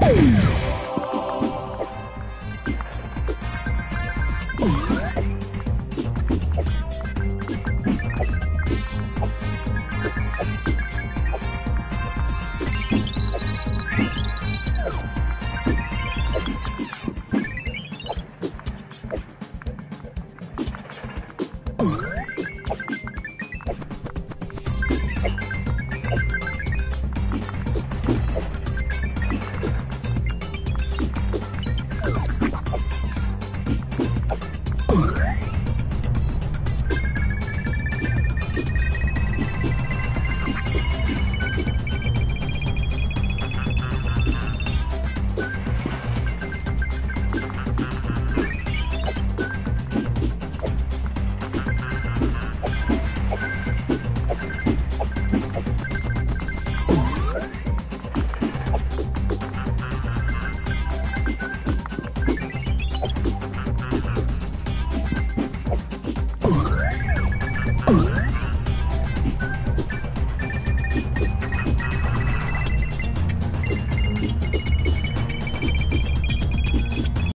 Música